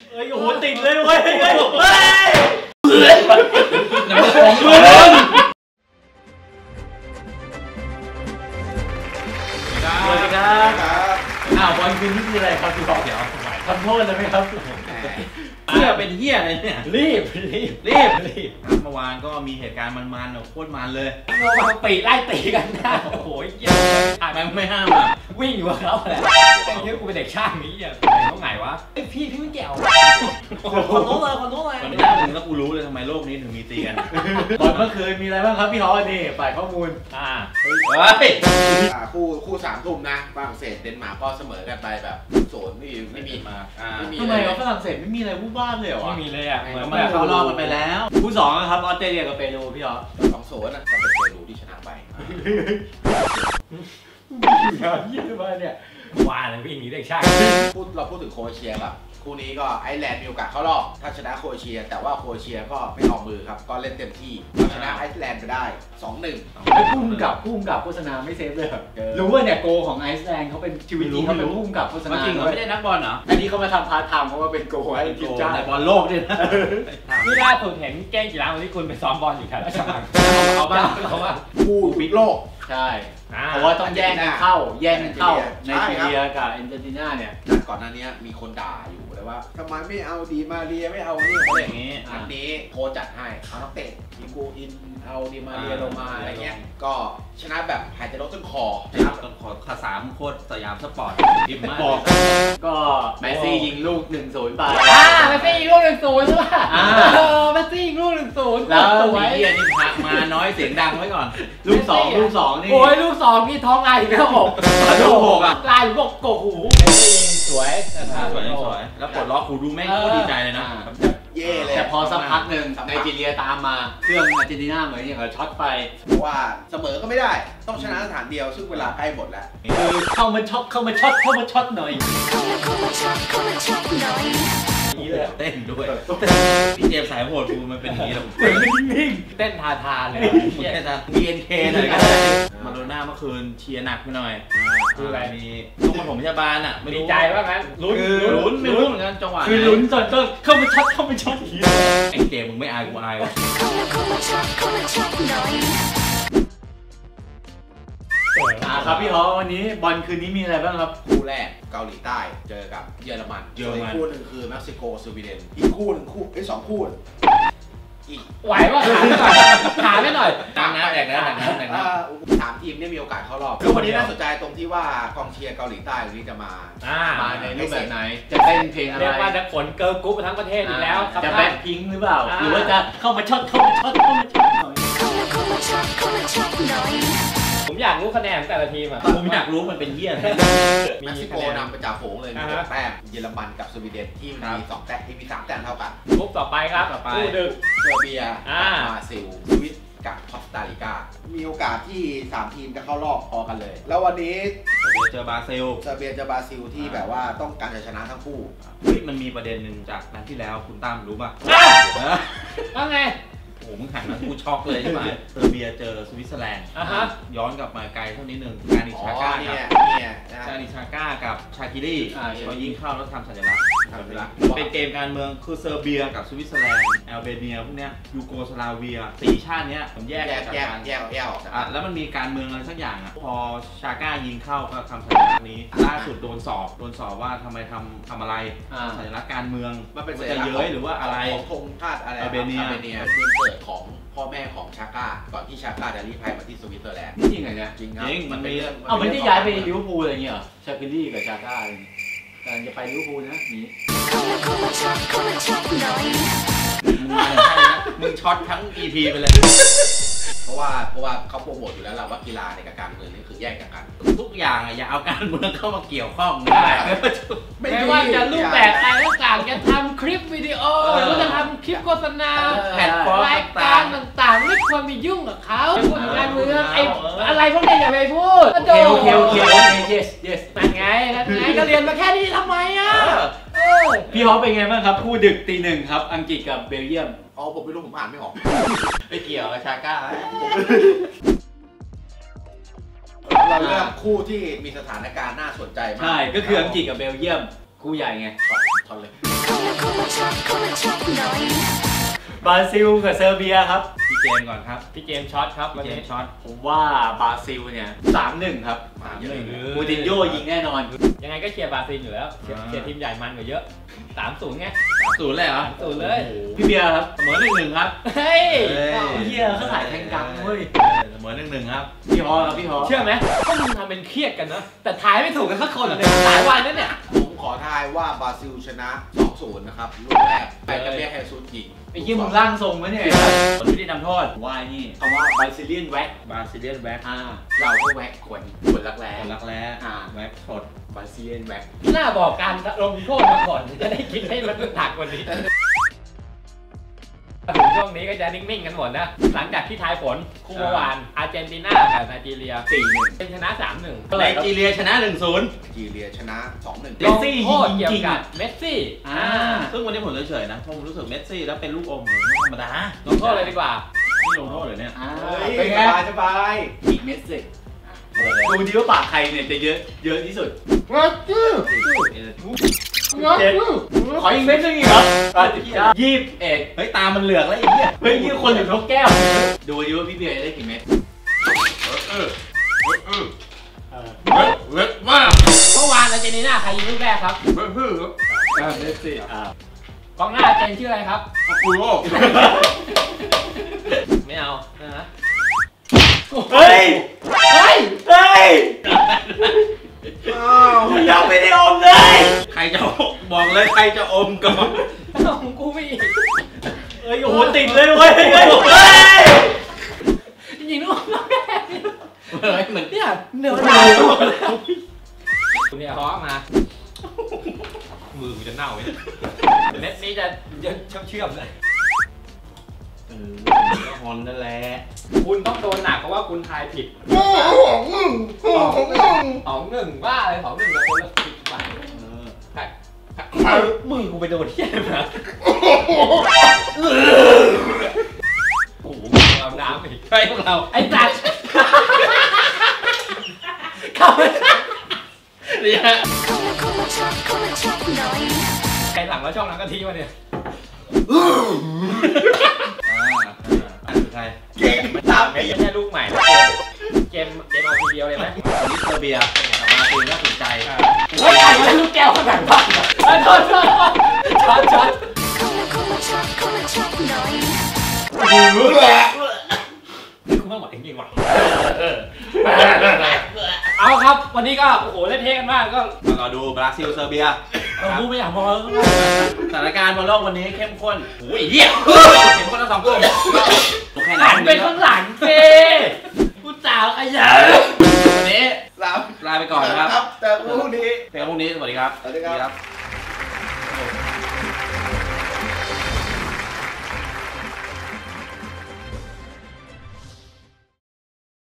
เอ้ยโอ้โหติดเลยเว้ยเฮ้ยเฮ้ยน้ำของมึงสวัสดีครับอ้าวบอลคืนนี่คืออะไรครับพี่บอกเดี๋ยวขอโทษนะไหมครับเพื่อเป็นเหี้ยอะไรเนี่ย รีบรีบรีบรีบเมื่อวานก็มีเหตุการณ์มันๆอะโคตรมันเลยโนมาปีไล่ตีกันนะโอ้โหเยี่ยมทำไมไม่ห้ามอะ วิ่งอยู่กับเขาแหละแต่เนี้ยกูเป็นเด็กช่างนี้อะต้องไงวะไอพี่พี่ไม่แก้วขอโทษเลยขอโทษเลยมันไม่ได้มึงแล้วกูรู้เลยทำไมโลกนี้ถึงมีตีกันบอลเมื่อคืนมีอะไรบ้างครับพี่ฮอนี่ฝ่ายข้อมูลอ่าเฮ้ยอ่าคู่คู่สามทุ่มนะฝรั่งเศสเดนมาร์กก็เสมอกันไปแบบศูนย์ไม่มีไม่มีมาอ่าไม่มีทำไมวะฝรั่งเศสไม่มีอะไรวุ่นวายเลยเหรอไม่มีเลยอะเหมือนมัแบนบเข้ารอบกันไปแล้วคู่สองนะครับออสเตรเลียกับเปรูพี่ฮอสองศูนย์นะก็เป็นเปรูที่ชนะไปอ ยู่ยาวเยี่ยมมากเนี่ยว่าเลยพี่หนีเด็กช่างพูดเราพูดถึงโครเอเชียครับคู่นี้ก็ไอร์แลนด์มีโอกาสเข้ารอบถ้าชนะโครเอเชีย แต่ว่าโครเอเชียก็ไม่ออกมือครับ ก็เล่นเต็มที่ก็ชนะไอร์แลนด์ไปได้ 2-1ไอ้พุ่มกับพุ่มกับโฆษณาไม่เซฟเลยเหรอเออรู้ว่าเนี่ยโกของไอซ์แลนด์เขาเป็นชีวิตจริงเขาเป็นพุ่มกับโฆษณาจริงเหรอด้วยไม่ได้นักบอลเหรออันนี้เขามาทำพาร์ทไทม์เพราะว่าเป็นโกให้ทีมชาติในบอลโลกด้วยนะนี่ล่าสุดเห็นแกล้งกีฬาวันที่คุณไปซ้อมบอลอยู่แถวราชมังเอาบ้างเขาว่าคู่บิ๊กโลกใช่อ่า เพราะว่าต้องแย่งกันเข้าแย่งกันเข้าในใช่ทีครับเรียกับเอนเตอร์ตินาเนี่ยก่อนหน้านี้มีคนด่าอยู่เลยว่าทำไมไม่เอาดีมาเรียไม่เอานี่อะไรอย่างงี้อันนี้โค้ชจัดให้เอานักเตะทีกูอินเอาดีมาเรียลงมาอะไรเงี้ยก็ชนะแบบหายใจลดต้นคอนะครับต้องขอภาษามโคตรสยามสปอร์ตอิมมากก็แมสซี่ยิงลูก1นศูนย์ไปอ่าเมสซี่ยิงลูกหนึ่งศูนย์ใช่ป่ะอ่าเออเมสซี่ยิงลูกหนึ่งศูนย์แล้วสไอ้วยเหี้ยนี่พัก มาน้อยเสียงดังไว้ก่อน ลูกสองลูกสองนี่โอ้ยลูกสองนี่ท้องลายถึงแล้วหกลูกหกอะลายถึงบอกกกหูสวยสวยสวยแล้วปลดล็อกกูดูแม่งโคตรดีใจเลยนะเย่เลยแต่พอสักพักหนึ่งสักในพักจีเรียตามมาเครื่องอาร์เจนตินาเหมือนอย่างกับช็อตไปเพราะว่าเสมอก็ไม่ได้ต้องชนะสถานเดียวซึ่งเวลาใกล้หมดแล้วคือเข้ามาช็อตเข้ามาช็อตเข้ามาช็อตหน่อย Come on, come on, chop, come on, chop, no. นี่ เลยเต้นด้วยพี่เจมส์สายโหดกูมันเป็นอย่างนี้หรอเหมือนมันนิ่งเต้นทาทาเลยเฮียจะ BNK หน่อยก็ได้มาโดน่าเมื่อคืนเชียร์หนักไปหน่อย คืออะไรมีต้องมาผมพยาบาลอะไม่ดีรู้ใจว่างั้นลุ้นคือลุ้นไม่รู้เหมือนกันจังหวะๆคือลุ้นจนต้องเข้ามาช็อตเข้ามาช็อตอย่างนี้ไอ้เจมส์มึงไม่อายกูอายวะ Come on, come on, chop, come on, chop, no. อ่าครับพี่ฮอวันนี้บอลคืนนี้มีอะไรบ้างครับคู่แรก เกาหลีใต้เจอกับเยอรมันส่วนอีกคู่หนึ่งคือเม็กซิโกสวีเดน อีกคู่หนึ่งคู่ไอ้ยสองคู่อีกไหวว่าขาไม่หน่อยขาไม่หน่อยตามนะแดกนะแดกนะแดกนะ อ่าสามทีมเนี่ยมีโอกาสเข้ารอบคือวันนี้น่าสนใจตรงที่ว่ากองเชียร์เกาหลีใต้วันนี้จะมา อ่ามาในรูปแบบไหน จะเต้นเพลงอะไร เรียกว่าจะขนเกิร์ลกรุ๊ปไปทั้งประเทศอีกแล้วครับจะท่าแบ็นคพิงค์หรือเปล่า อ่า หรือว่าจะเข้ามาช็อตเข้ามาช็อตเข้ามาช็อตหน่อย Come on, come on, chop, come on, chop, no. ผมอยากรู้คะแนนของแต่ละทีมอะผมอยากรู้มันเป็นเฮียอะไรเม็กซิโกนำไปจ่าฝูงเลยมีอ่าฮะกแต้มเยอรมันกับสวีเดนที่มีสองแต้มที่มีสามแต้มเท่ากันกรุ๊ปต่อไปครับต่อไปคู่ดึกเซอร์เบียอ่ากับบราซิลสวิตกับคอสตาริกา มีโอกาสที่ 3 ทีมจะเข้ารอบพอกันเลย แล้ววันนี้เจอบราซิลเซอร์เบียเจอบราซิลที่แบบว่าต้องการจะชนะทั้งคู่เฮ้ยมันมีประเด็นหนึ่งจากนัดที่แล้วคุณตั้มรู้ป่ะอะเออว่าไงโอ้โหมึงหันมากูช็อกเลยใช่ไหมเซอร์เบียเจอสวิตเซอร์แลนด์อ่าฮะย้อนกลับมาไกลเท่านี้หนึ่งการนิอ๋อชาก้าเนี่กับ ยเนี่ยนะ ชานิชา ก้ากับชาคิรีอ่าเขายิงเข้าแล้วทำสัญลักษณ์ทำสัญลักษณ์มันเป็นเกมการเมืองคือเซอร์เบียกับสวิตเซอร์แลนด์แอลเบเนียพวกเนี้ยยูโกสลาเวียสี่ชาติเนี้ยผมแยกแยออกกจากแยกกันแยกแยกออกจากอะแล้วมันมีการเมืองอะไรสักอย่างอะพอชาก้ายิงเข้าก็ทำสัญลักษณ์นี้ล่าสุดโดนสอบโดนสอบว่าทำไมทำทำอะไรอ่า สัญลักษณ์การเมืองมันเป็นว่าสัญจะลักษณ์เย้ยหรือว่าอะไร ของธงชาติอะไรอาร์เบเนียอาร์เบเนียเป็นเมืองเกิดของ พ่อแม่ของชาก้าก่อนที่ชาก้าจะลี้ภัยมาที่สวิตเซอร์แลนด์นี่จริงเหรอเนี่ยจริงครับจริงมันมีป็รื่องเอามันได้ย้ายไปลิเวอร์พูลอะไรเงี้ยเหรอชาคิลี่กับชาก้าอะไรเงี้ยกำลังจะไปลิเวอร์พูลนะหนี Come on, come on, chop, come on, chop, no. มึงมาเลยให้นะมึงช็อตทั้ง EP ไปเลยเพ ราะว่าเพราะว่าเขาโปรโมทอยู่แล้วแหละว่ากีฬาในยกับการเมืองนี่คือแยกจากกัน ทุกอย่างอะอย่าเอาการเมืองเข้ามาเกี่ยวข้องได้ไม่ว่าจะรูปแบบอะไรต่างๆจะทำคลิปวิดีโอเออหรือว่าจะทำคลิปโฆษณาแพลตฟอร์มรายต่าการงต่างๆ ไม่ควรไปยุ่งกับเขาพูดถึงการเมืองไอ้เอออะไรพวกนี้อย่าไปพูดโอเคโอเคโอเคโอเค yes yes นั่นไงนั่นไงก็เรียนมาแค่นี้ทำไมอะเออพี่ฮอปเป็นไงบ้างครับ คู่ดึกตีหนึ่งครับ อังกฤษกับเบลเยียม อ๋อผมไม่รู้ผมอ่านไม่ออกไปเกี่ยวกับชาก้า เราเลือกคู่ที่มีสถานการณ์น่าสนใจมากใช่ ก็คืออังกฤษกับเบลเยียมคู่ใหญ่ไง ทอนเลย Come and come and chop, come and chop nine. บราซิลกับเซอร์เบียครับ พี่เจมส์ก่อนครับ พี่เจมส์ช็อตครับพี่วันเจมนี้ส์ช็อตผมว่าบราซิลเนี่ยสามหนึ่งครับมาเยอะเลย คูตินโญ่ยิงแน่นอน ยังไงก็เชียร์บราซิลอยู่แล้วเชียร์เชียร์ทีมใหญ่มันกว่าเยอะสามศูนย์ไงศูนย์เลยเหรอ สามศูนย์เลยพี่เบียร์ครับเสมอหนึ่งหนึ่งครับเฮ้ยเฮียเขาถ่ายแทงกังเว้ยเสมอหนึ่งหนึ่งครับ พี่ฮอครับพี่ฮอเชื่อไหมพวกมึงทำเป็นเครียดกันเนอะแต่ถ่ายไม่ถูกกันสักคนเลยหลายวันแล้วเนี่ยผมข อทายว่าบราซิลชนะ 2-0 นะครับลูกแรกไปกับเบียร์แฮซูยิงไอ้ยี่มึงร่างทรงไหมเนี่ยผลวิธีทำโทษผมว่าไอ้นี่คำว่าบราซิเลียนแว็กบราซิเลียนแบ็คอ่าเราก็แว็กขนขนรักแร้คนรักแร้อ่าแบ็คสดบราซิเลียนแว็กน่าบอกการลงโทษมาก่อนจะได้คิดให้มันหนักกว่านี้ถึง ช่วงนี้ก็จะนิ่งๆกันหมดนะ หลังจากที่ทายผลคู่เมื่อวานอาร์เจนตินากับไนจีเรียสี่หนึ่งเป็นชนะ3-1ไนจีเรียชนะหนึ่งศูนย์จีเรียชนะ2-1เมลสงซี่โทษยิงเกี่ยวจริงกัอะบเมสซี่อ่าซึ่งวันนี้ผมเฉยๆนะผมรู้สึกเมสซี่แล้วเป็นลูกอมเหมือนไม่ธรรมดาลงโทษเลยดีกว่านี่ลงโทษเหรอเนี่ยอ่าเฮ้ยเป็นสไงบายสบายอีกเมสซี่ดูดิว่าปากใครเนี่ยจะเยอะเยอะที่สุด เจ็ดขออีกเม็ดนึงอีกเหรออะยี่สิบเอ็ดเฮ้ยตามันเหลือกแล้วไอ้เหี้ยเฮ้ยยี่คนหรือนกแก้ว ดูดิว่าพี่เบียร์จะได้กี่เม็ดเออเออเล็กมากเมื่อวานอาร์เจนตินาใครยิงลูกแรกครับเพื่อครับอ่าเมสซี่อ่ากองหน้าอาร์เจนชื่ออะไรครับกูโลกไม่เอานะฮะเฮ้ย เฮ้ย เฮ้ย อ้าวยังไม่ได้อมเลย ใครจะบอกเลยใครจะอมก่อนของกูไม่อีกเฮ้ยโอ้โหติดเลยเว้ยเฮ้ยเฮ้ยยิงลูกแรกเฮ้ยเหมือนเนี่ยเหนือคุณเนี่ยฮอมา มือกูจะเน่าเนี่ยเม็ดนี้จะจะเชื่อมๆเลย เออฮอนนั่นแหละ คุณต้องโดนหนักเพราะว่าคุณทายผิดสองหนึ่งว่าอะไรสองหนึ่งกับคนละสิบบาทเออมือกูไปโดนที่ไหนมาโอ้โหเอาน้ำอีกใช่พวกเรา ไอ้จัดเข้าไปเนี่ยใครหลังแล้วช่องหลังกะทิวะเนี่ย ม่ตามไม่ใช่ลูกใหม่นะเกมเกมเอาทีเดียวเลยไหมวันนี้เซอร์เบียมาตีน่าสนใจเฮ้ยอันนี้ลูกแก้วขนาดบ้านเออโทษโทษช็อตช็อต Come and come and chop, come and chop nine. กูไม่ไหวจริงๆว่ะเอาครับ วันนี้ก็ โอ้โหเล่นเทกันมากก็มารอดูบราซิลเซอร์เบียเราพูดไม่อยากพอแล้วสถานการณ์บอลโลกวันนี้เข้มข้นโอ้ยเหี้ยเข้มข้นทั้งสองกลุ่ม แค่ไหนหันไปข้างหลังสิกูจ่าวขยันวันนี้ลาลาไปก่อนนะครับ แต่พรุ่งนี้เจอกันพรุ่งนี้สวัสดีครับ สวัสดีครับ